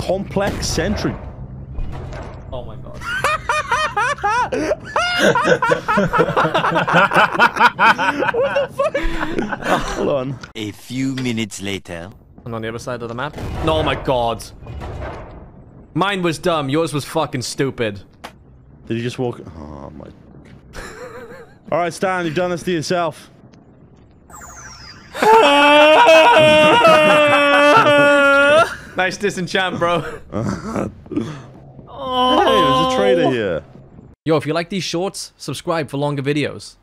complex sentry. Oh my god. Hold on. A few minutes later. And on the other side of the map. No, oh my god. Mine was dumb. Yours was fucking stupid. Did you just walk? Oh my. All right, Stan, you've done this to yourself. Nice disenchant, bro. oh. Hey, there's a trader here. Yo, if you like these shorts, subscribe for longer videos.